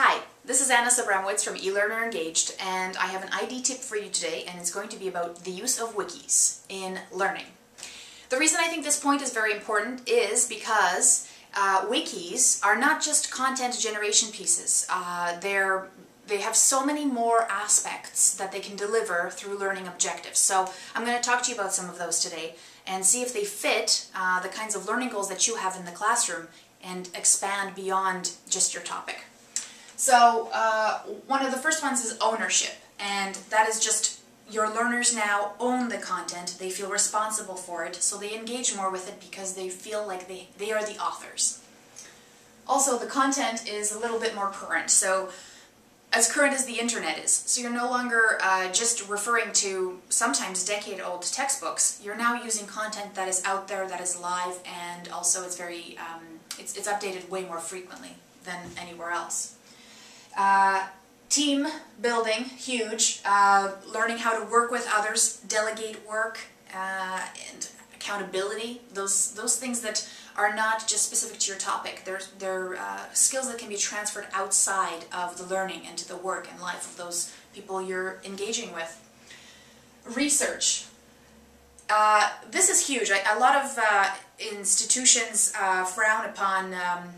Hi, this is Anna Sabramowicz from eLearner Engaged, and I have an ID tip for you today, and it's going to be about the use of wikis in learning. The reason I think this point is very important is because uh, wikis are not just content generation pieces. Uh, they're they have so many more aspects that they can deliver through learning objectives. So I'm going to talk to you about some of those today and see if they fit uh, the kinds of learning goals that you have in the classroom and expand beyond just your topic. So uh, one of the first ones is ownership, and that is just your learners now own the content, they feel responsible for it, so they engage more with it because they feel like they, they are the authors. Also, the content is a little bit more current, so as current as the internet is. So you're no longer uh, just referring to sometimes decade-old textbooks. You're now using content that is out there, that is live, and also it's very, um, it's, it's updated way more frequently than anywhere else. Uh, team building, huge. Uh, learning how to work with others, delegate work, uh, and accountability. Those those things that are not just specific to your topic. They're they're uh, skills that can be transferred outside of the learning into the work and life of those people you're engaging with. Research. Uh, this is huge. I, a lot of uh, institutions frown upon. Um,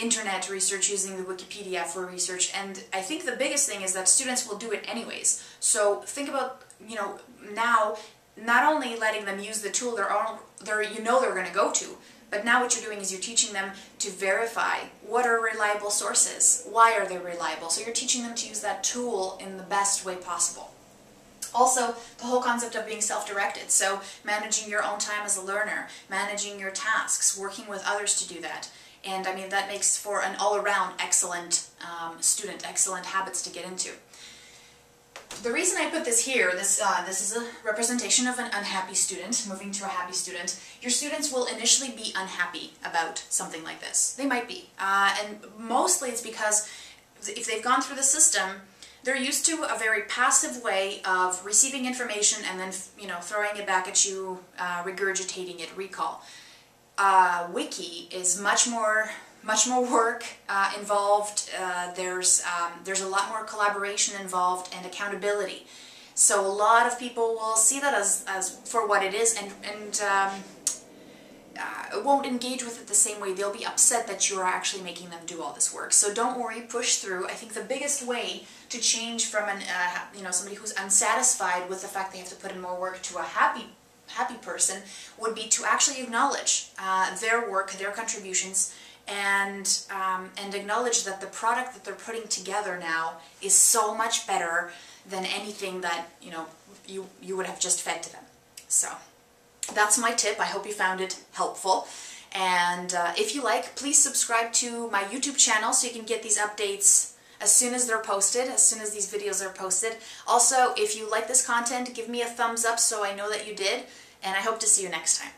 internet research using the Wikipedia for research and I think the biggest thing is that students will do it anyways. So think about, you know, now not only letting them use the tool they're, all, they're you know they're going to go to, but now what you're doing is you're teaching them to verify what are reliable sources, why are they reliable. So you're teaching them to use that tool in the best way possible. Also, the whole concept of being self-directed, so managing your own time as a learner, managing your tasks, working with others to do that. And I mean, that makes for an all-around excellent um, student, excellent habits to get into. The reason I put this here, this, uh, this is a representation of an unhappy student moving to a happy student. Your students will initially be unhappy about something like this. They might be. Uh, and mostly it's because if they've gone through the system, they're used to a very passive way of receiving information and then, you know, throwing it back at you, uh, regurgitating it, recall uh, wiki is much more much more work uh, involved. Uh, there's um, there's a lot more collaboration involved and accountability. So a lot of people will see that as, as for what it is and, and um, uh, won't engage with it the same way. They'll be upset that you're actually making them do all this work. So don't worry, push through. I think the biggest way to change from an, uh, you know, somebody who's unsatisfied with the fact they have to put in more work to a happy happy person would be to actually acknowledge uh, their work, their contributions, and um, and acknowledge that the product that they're putting together now is so much better than anything that you know you you would have just fed to them. So that's my tip. I hope you found it helpful. And uh, if you like, please subscribe to my YouTube channel so you can get these updates as soon as they're posted, as soon as these videos are posted. Also, if you like this content, give me a thumbs up so I know that you did, and I hope to see you next time.